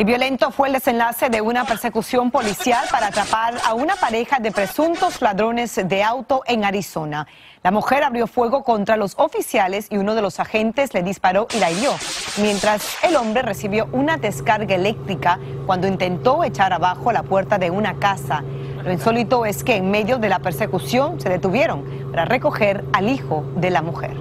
Y violento fue el desenlace de una persecución policial para atrapar a una pareja de presuntos ladrones de auto en Arizona. La mujer abrió fuego contra los oficiales y uno de los agentes le disparó y la hirió, mientras el hombre recibió una descarga eléctrica cuando intentó echar abajo la puerta de una casa. Lo insólito es que en medio de la persecución se detuvieron para recoger al hijo de la mujer.